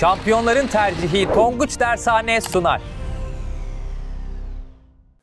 Şampiyonların tercihi Tonguç Dershane sunar.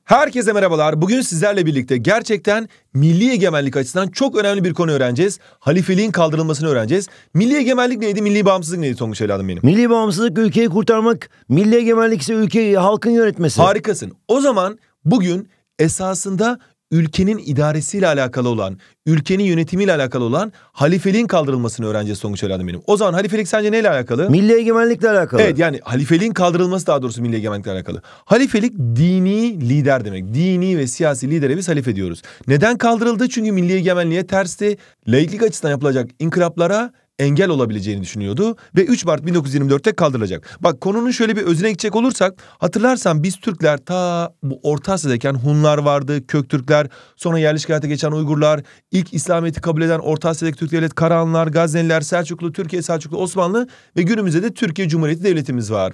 Herkese merhabalar. Bugün sizlerle birlikte gerçekten milli egemenlik açısından çok önemli bir konu öğreneceğiz. Halifeliğin kaldırılmasını öğreneceğiz. Milli egemenlik neydi? Milli bağımsızlık neydi Tonguç evladım benim? Milli bağımsızlık ülkeyi kurtarmak, milli egemenlik ise ülkeyi halkın yönetmesi. Harikasın. O zaman bugün esasında ülkenin idaresiyle alakalı olan, ülkenin yönetimiyle alakalı olan halifeliğin kaldırılmasını öğreneceğiz sonuç evladım benim. O zaman halifelik sence neyle alakalı? Milli egemenlikle alakalı. Evet yani halifeliğin kaldırılması daha doğrusu milli egemenlikle alakalı. Halifelik dini lider demek. Dini ve siyasi lidere biz halife diyoruz. Neden kaldırıldı? Çünkü milli egemenliğe tersti. Laiklik açısından yapılacak inkılaplara engel olabileceğini düşünüyordu ve 3 Mart 1924'te kaldırılacak. Bak konunun şöyle bir özüne gidecek olursak hatırlarsan biz Türkler ta bu Orta Asya'dayken Hunlar vardı, Köktürkler, sonra yerleşik hayata geçen Uygurlar, ilk İslamiyet'i kabul eden Orta Asya'daki Türk devlet Karahanlar, Gazneliler, Selçuklu, Türkiye, Selçuklu, Osmanlı ve günümüzde de Türkiye Cumhuriyeti Devletimiz var.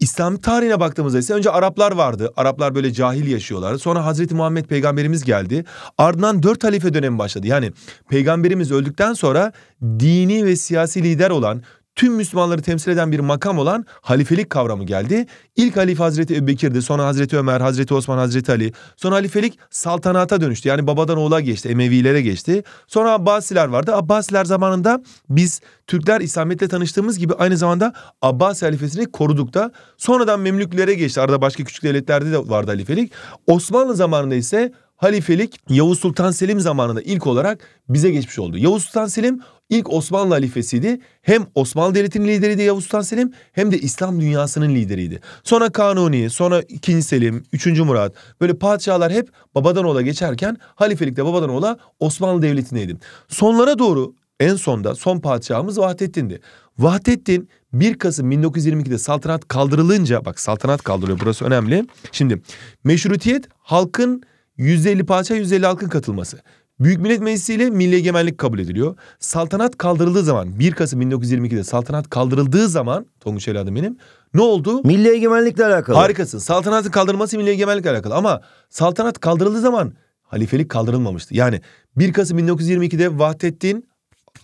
İslam tarihine baktığımızda ise önce Araplar vardı. Araplar böyle cahil yaşıyorlardı. Sonra Hazreti Muhammed peygamberimiz geldi. Ardından dört halife dönemi başladı. Yani peygamberimiz öldükten sonra dini ve siyasi lider olan tüm Müslümanları temsil eden bir makam olan halifelik kavramı geldi. İlk halife Hazreti Ebubekir'di, sonra Hazreti Ömer, Hazreti Osman, Hazreti Ali. Sonra halifelik saltanata dönüştü. Yani babadan oğula geçti, Emevilere geçti. Sonra Abbasiler vardı. Abbasiler zamanında biz Türkler İslamiyet'le tanıştığımız gibi aynı zamanda Abbasi halifesini koruduk da. Sonradan Memlüklere geçti. Arada başka küçük devletlerde de vardı halifelik. Osmanlı zamanında ise halifelik Yavuz Sultan Selim zamanında ilk olarak bize geçmiş oldu. Yavuz Sultan Selim ilk Osmanlı halifesiydi. Hem Osmanlı Devleti'nin lideriydi Yavuz Sultan Selim hem de İslam dünyasının lideriydi. Sonra Kanuni, sonra 2. Selim, 3. Murat böyle padişahlar hep babadan oğula geçerken halifelikte babadan oğula Osmanlı Devleti'ndeydi. Sonlara doğru en sonda son padişahımız Vahdettin'di. Vahdettin 1 Kasım 1922'de saltanat kaldırılınca bak saltanat kaldırılıyor burası önemli. Şimdi meşrutiyet halkın %50 padişah %50 halkın katılması. Büyük Millet Meclisi ile milli egemenlik kabul ediliyor. Saltanat kaldırıldığı zaman 1 Kasım 1922'de saltanat kaldırıldığı zaman Tonguç evladım benim ne oldu? Milli egemenlikle alakalı. Harikasın. Saltanatın kaldırılması milli egemenlikle alakalı ama saltanat kaldırıldığı zaman halifelik kaldırılmamıştı. Yani 1 Kasım 1922'de Vahdettin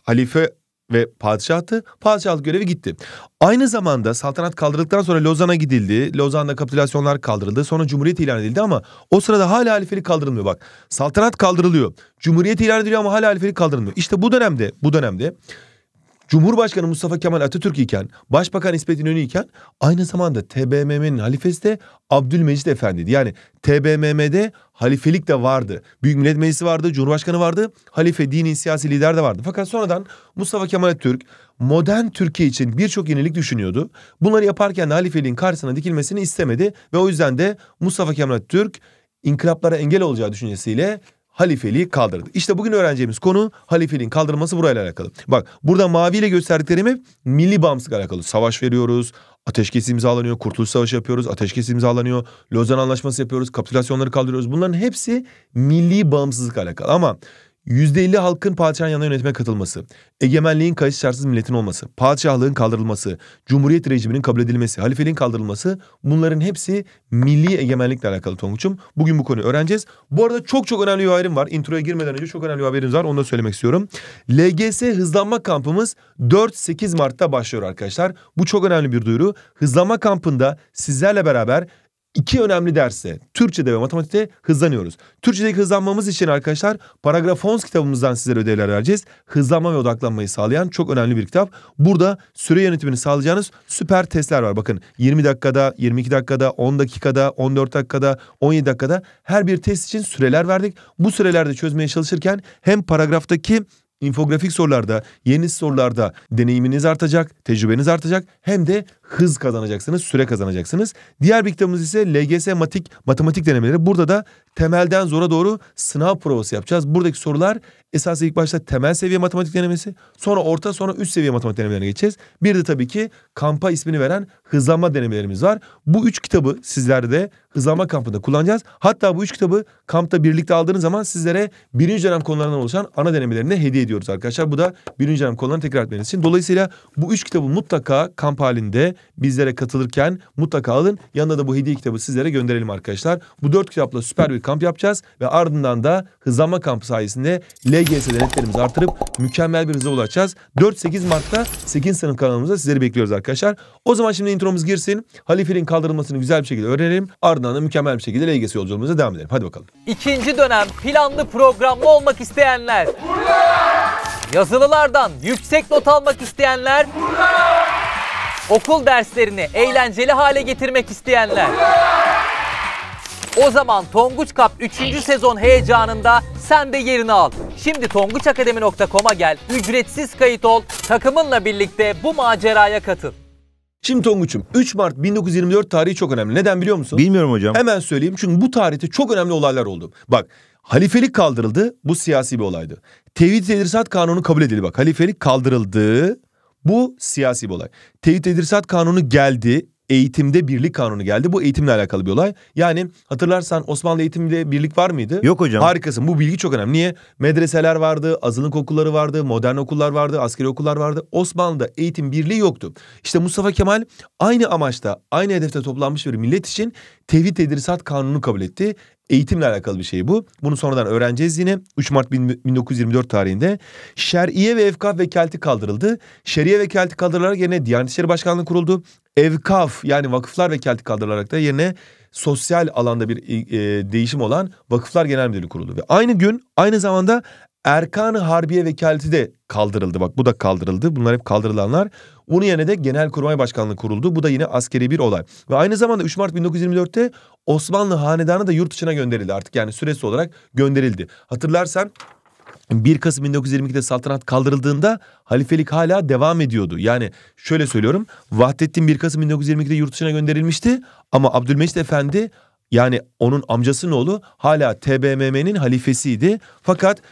halife ve padişahtı. Padişahlık görevi gitti. Aynı zamanda saltanat kaldırıldıktan sonra Lozan'a gidildi. Lozan'da kapitülasyonlar kaldırıldı. Sonra Cumhuriyet ilan edildi ama o sırada hala halifelik kaldırılmıyor. Bak saltanat kaldırılıyor. Cumhuriyet ilan ediliyor ama hala halifelik kaldırılmıyor. İşte bu dönemde bu dönemde Cumhurbaşkanı Mustafa Kemal Atatürk iken, Başbakan İsmet İnönü iken aynı zamanda TBMM'nin halifesi de Abdülmecit Efendi'ydi. Yani TBMM'de halifelik de vardı. Büyük Millet Meclisi vardı, Cumhurbaşkanı vardı, halife, dini, siyasi lider de vardı. Fakat sonradan Mustafa Kemal Atatürk modern Türkiye için birçok yenilik düşünüyordu. Bunları yaparken de halifeliğin karşısına dikilmesini istemedi ve o yüzden de Mustafa Kemal Atatürk inkılaplara engel olacağı düşüncesiyle halifeliği kaldırdı. İşte bugün öğreneceğimiz konu halifeliğin kaldırılması burayla alakalı. Bak burada maviyle gösterdiklerimi milli bağımsızlık alakalı. Savaş veriyoruz, ateşkes imzalanıyor, kurtuluş savaşı yapıyoruz, ateşkes imzalanıyor, Lozan Anlaşması yapıyoruz, kapitülasyonları kaldırıyoruz. Bunların hepsi milli bağımsızlık alakalı. Ama %50 halkın padişahın yanına yönetime katılması, egemenliğin kayıtsız şartsız milletin olması, padişahlığın kaldırılması, cumhuriyet rejiminin kabul edilmesi, halifeliğin kaldırılması bunların hepsi milli egemenlikle alakalı Tonguç'um. Bugün bu konuyu öğreneceğiz. Bu arada çok çok önemli bir haberim var. Introya girmeden önce çok önemli bir haberimiz var. Onu da söylemek istiyorum. LGS hızlanma kampımız 4-8 Mart'ta başlıyor arkadaşlar. Bu çok önemli bir duyuru. Hızlanma kampında sizlerle beraber iki önemli derste Türkçe'de ve matematikte hızlanıyoruz. Türkçedeki hızlanmamız için arkadaşlar Paragraf 10 kitabımızdan sizlere ödevler vereceğiz. Hızlanma ve odaklanmayı sağlayan çok önemli bir kitap. Burada süre yönetimini sağlayacağınız süper testler var. Bakın 20 dakikada, 22 dakikada, 10 dakikada, 14 dakikada, 17 dakikada her bir test için süreler verdik. Bu sürelerde çözmeye çalışırken hem paragraftaki infografik sorularda, yeni sorularda deneyiminiz artacak, tecrübeniz artacak hem de hız kazanacaksınız, süre kazanacaksınız. Diğer bir kitabımız ise LGS Matik, matematik denemeleri. Burada da temelden zora doğru sınav provası yapacağız. Buradaki sorular esas ilk başta temel seviye matematik denemesi, sonra orta, sonra üst seviye matematik denemelerine geçeceğiz. Bir de tabii ki kampa ismini veren hızlanma denemelerimiz var. Bu üç kitabı sizlerde de hızlanma kampında kullanacağız. Hatta bu üç kitabı kampta birlikte aldığınız zaman sizlere birinci dönem konularından oluşan ana denemelerini hediye ediyoruz arkadaşlar. Bu da birinci dönem konularını tekrar etmeniz için. Dolayısıyla bu üç kitabı mutlaka kamp halinde bizlere katılırken mutlaka alın. Yanında da bu hediye kitabı sizlere gönderelim arkadaşlar. Bu dört kitapla süper bir kamp yapacağız ve ardından da hızlanma kampı sayesinde LGS'de netlerimizi artırıp mükemmel bir hıza ulaşacağız. 4-8 Mart'ta 8 sınıf kanalımızda sizleri bekliyoruz arkadaşlar. O zaman şimdi intromuz girsin. Halife'nin kaldırılmasını güzel bir şekilde öğrenelim. Ardından da mükemmel bir şekilde LGS yolculuğumuza devam edelim. Hadi bakalım. İkinci dönem planlı programlı olmak isteyenler. Yazılılardan yüksek not almak isteyenler. Okul derslerini eğlenceli hale getirmek isteyenler. O zaman Tonguç Cup 3. sezon heyecanında sen de yerini al. Şimdi tonguçakademi.com'a gel, ücretsiz kayıt ol, takımınla birlikte bu maceraya katıl. Şimdi Tonguç'um 3 Mart 1924 tarihi çok önemli. Neden biliyor musun? Bilmiyorum hocam. Hemen söyleyeyim çünkü bu tarihte çok önemli olaylar oldu. Bak halifelik kaldırıldı bu siyasi bir olaydı. Tevhid Tedrisat Kanunu kabul edildi bak halifelik kaldırıldı bu siyasi bir olay. Tevhid Tedrisat Kanunu geldi eğitimde birlik kanunu geldi. Bu eğitimle alakalı bir olay. Yani hatırlarsan Osmanlı eğitimde birlik var mıydı? Yok hocam. Harikasın. Bu bilgi çok önemli. Niye? Medreseler vardı, azınlık okulları vardı, modern okullar vardı, askeri okullar vardı. Osmanlı'da eğitim birliği yoktu. İşte Mustafa Kemal aynı amaçta, aynı hedefte toplanmış bir millet için Tevhid Tedrisat Kanunu kabul etti. Eğitimle alakalı bir şey bu. Bunu sonradan öğreneceğiz yine. 3 Mart 1924 tarihinde Şer'iye ve Evkaf vekaleti kaldırıldı. Şeriye vekaleti kaldırılarak yerine Diyanet İşleri Başkanlığı kuruldu. Evkaf yani vakıflar vekaleti kaldırılarak da yerine sosyal alanda bir e, değişim olan Vakıflar Genel Müdürlüğü kuruldu. Ve aynı gün aynı zamanda Erkan-ı Harbiye vekaleti de kaldırıldı. Bak bu da kaldırıldı. Bunlar hep kaldırılanlar. Bunun yerine de Genelkurmay Başkanlığı kuruldu. Bu da yine askeri bir olay. Ve aynı zamanda 3 Mart 1924'te Osmanlı Hanedanı da yurt dışına gönderildi artık. Yani süresi olarak gönderildi. Hatırlarsan 1 Kasım 1922'de saltanat kaldırıldığında halifelik hala devam ediyordu. Yani şöyle söylüyorum. Vahdettin 1 Kasım 1922'de yurt dışına gönderilmişti ama Abdülmecit Efendi yani onun amcasının oğlu hala TBMM'nin halifesiydi. Fakat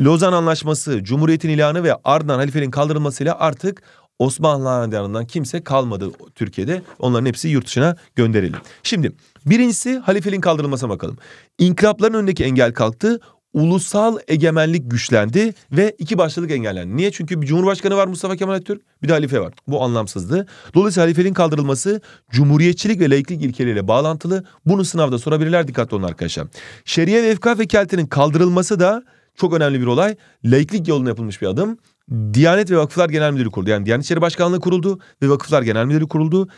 Lozan Anlaşması, Cumhuriyet'in ilanı ve ardından halifenin kaldırılmasıyla artık Osmanlı Hanedanı'ndan kimse kalmadı Türkiye'de. Onların hepsi yurt dışına gönderildi. Şimdi birincisi halifeliğin kaldırılmasına bakalım. İnkılapların önündeki engel kalktı ulusal egemenlik güçlendi ve iki başlılık engellendi. Niye? Çünkü bir cumhurbaşkanı var Mustafa Kemal Atatürk, bir de halife var. Bu anlamsızdı. Dolayısıyla halifeliğin kaldırılması cumhuriyetçilik ve laiklik ilkeleriyle bağlantılı. Bunu sınavda sorabilirler dikkatli olun arkadaşlar. Şeriye ve efkaf vekalетinin kaldırılması da çok önemli bir olay. Laiklik yoluna yapılmış bir adım. Diyanet ve Vakıflar Genel Müdürlüğü kuruldu. Yani Diyanet İşleri Başkanlığı kuruldu ve Vakıflar Genel Müdürlüğü kuruldu.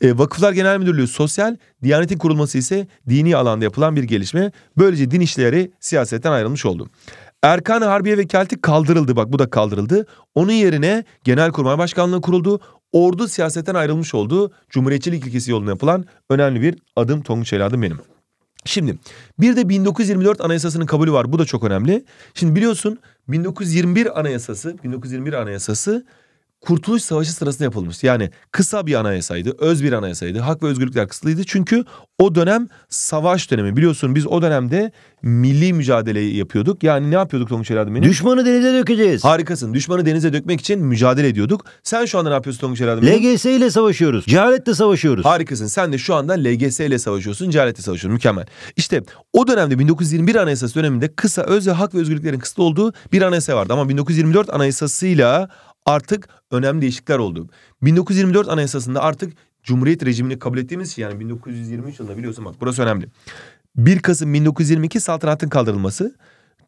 E, Vakıflar Genel Müdürlüğü sosyal, Diyanet'in kurulması ise dini alanda yapılan bir gelişme. Böylece din işleri siyasetten ayrılmış oldu. Erkan-ı Harbiye vekaleti kaldırıldı. Bak bu da kaldırıldı. Onun yerine Genelkurmay Başkanlığı kuruldu. Ordu siyasetten ayrılmış oldu. Cumhuriyetçilik ilkesi yoluna yapılan önemli bir adım Tonguç Evladım benim. Şimdi bir de 1924 Anayasası'nın kabulü var. Bu da çok önemli. Şimdi biliyorsun 1921 Anayasası, 1921 Anayasası Kurtuluş Savaşı sırasında yapılmıştı. Yani kısa bir anayasaydı, öz bir anayasaydı. Hak ve özgürlükler kısıtlıydı. Çünkü o dönem savaş dönemi. Biliyorsun biz o dönemde milli mücadeleyi yapıyorduk. Yani ne yapıyorduk Tonguç Eladım benim? Düşmanı denize dökeceğiz. Harikasın. Düşmanı denize dökmek için mücadele ediyorduk. Sen şu anda ne yapıyorsun Tonguç Eladım benim? LGS ile savaşıyoruz. Cehaletle savaşıyoruz. Harikasın. Sen de şu anda LGS ile savaşıyorsun, cehaletle savaşıyorsun. Mükemmel. İşte o dönemde 1921 Anayasası döneminde kısa, öz ve hak ve özgürlüklerin kısıtlı olduğu bir anayasa vardı. Ama 1924 Anayasası'yla artık önemli değişiklikler oldu. 1924 Anayasası'nda artık Cumhuriyet rejimini kabul ettiğimiz için yani 1923 yılında biliyorsun bak burası önemli. 1 Kasım 1922 saltanatın kaldırılması.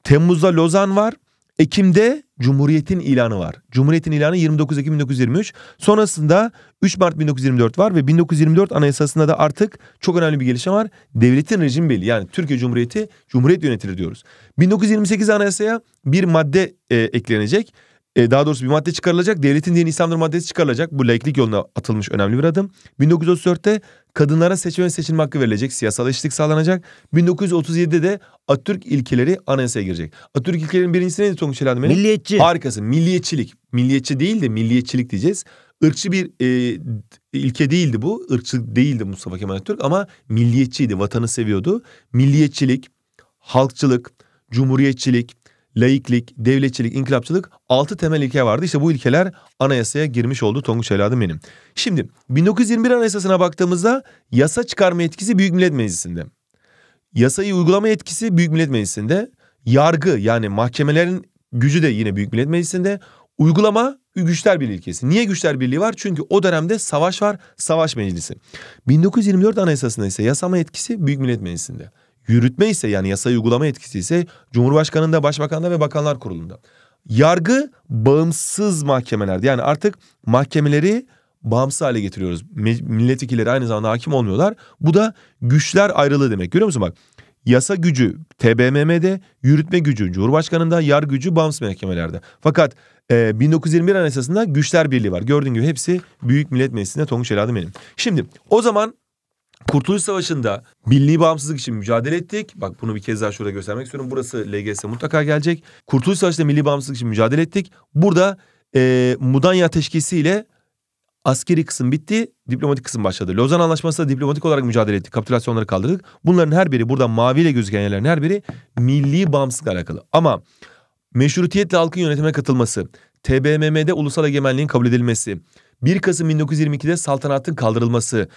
Temmuz'da Lozan var. Ekim'de Cumhuriyet'in ilanı var. Cumhuriyet'in ilanı 29 Ekim 1923. Sonrasında 3 Mart 1924 var ve 1924 Anayasası'nda da artık çok önemli bir gelişme var. Devletin rejimi belli. Yani Türkiye Cumhuriyeti Cumhuriyet yönetilir diyoruz. 1928 Anayasa'ya bir madde e, eklenecek e, daha doğrusu bir madde çıkarılacak. Devletin dini İslam'dır maddesi çıkarılacak. Bu laiklik yoluna atılmış önemli bir adım. 1934'te kadınlara seçme ve seçilme hakkı verilecek. Siyasal eşitlik sağlanacak. 1937'de de Atatürk ilkeleri anayasaya girecek. Atatürk ilkelerinin birincisi neydi Tonguç benim? Milliyetçi. Harikasın. Milliyetçilik. Milliyetçi değil de milliyetçilik diyeceğiz. Irkçı bir e, ilke değildi bu. Irkçı değildi Mustafa Kemal Atatürk ama milliyetçiydi. Vatanı seviyordu. Milliyetçilik, halkçılık, cumhuriyetçilik, laiklik, devletçilik, inkılapçılık altı temel ilke vardı. İşte bu ilkeler anayasaya girmiş oldu Tonguç evladım benim. Şimdi 1921 anayasasına baktığımızda yasa çıkarma yetkisi Büyük Millet Meclisi'nde. Yasayı uygulama yetkisi Büyük Millet Meclisi'nde. Yargı yani mahkemelerin gücü de yine Büyük Millet Meclisi'nde. Uygulama Güçler Birliği ilkesi. Niye Güçler Birliği var? Çünkü o dönemde savaş var, savaş meclisi. 1924 Anayasası'nda ise yasama etkisi Büyük Millet Meclisi'nde. Yürütme ise yani yasayı uygulama etkisi ise Cumhurbaşkanı'nda, Başbakan'da ve Bakanlar Kurulu'nda. Yargı bağımsız mahkemelerde yani artık mahkemeleri bağımsız hale getiriyoruz. Milletvekilleri aynı zamanda hakim olmuyorlar. Bu da güçler ayrılığı demek. Görüyor musun bak? Yasa gücü TBMM'de, yürütme gücü Cumhurbaşkanı'nda, yargı gücü bağımsız mahkemelerde. Fakat e, 1921 Anayasası'nda güçler birliği var. Gördüğün gibi hepsi Büyük Millet Meclisi'nde Tonguç Eladı benim. Şimdi o zaman Kurtuluş Savaşı'nda milli bağımsızlık için mücadele ettik. Bak bunu bir kez daha şurada göstermek istiyorum. Burası LGS mutlaka gelecek. Kurtuluş Savaşı'nda milli bağımsızlık için mücadele ettik. Burada e, Mudanya Teşkisi ile askeri kısım bitti, diplomatik kısım başladı. Lozan Anlaşması'nda diplomatik olarak mücadele ettik, kapitülasyonları kaldırdık. Bunların her biri, burada maviyle gözüken yerlerin her biri milli bağımsızlıkla alakalı. Ama meşrutiyetle halkın yönetime katılması, TBMM'de ulusal egemenliğin kabul edilmesi, 1 Kasım 1922'de saltanatın kaldırılması,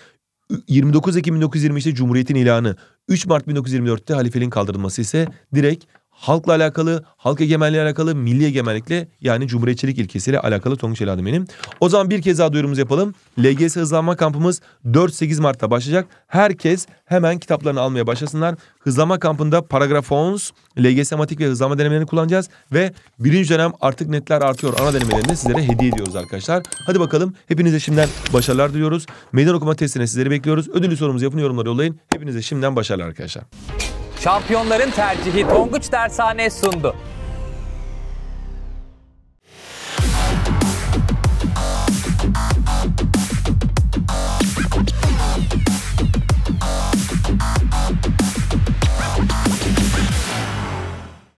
29 Ekim 1923'te Cumhuriyet'in ilanı, 3 Mart 1924'te halifeliğin kaldırılması ise direkt halkla alakalı, halk egemenliği alakalı, milli egemenlikle yani cumhuriyetçilik ilkesiyle alakalı Tonguç Eladı benim. O zaman bir kez daha duyurumuzu yapalım. LGS hızlanma kampımız 4-8 Mart'ta başlayacak. Herkes hemen kitaplarını almaya başlasınlar. Hızlanma kampında paragraf 10, LGS matik ve hızlanma denemelerini kullanacağız. Ve birinci dönem artık netler artıyor ana denemelerini sizlere hediye ediyoruz arkadaşlar. Hadi bakalım hepinize şimdiden başarılar diliyoruz. Meydan okuma testine sizleri bekliyoruz. Ödüllü sorumuzu yapın yorumlara yollayın. Hepinize şimdiden başarılar arkadaşlar. Şampiyonların tercihi Tonguç Dershane sundu.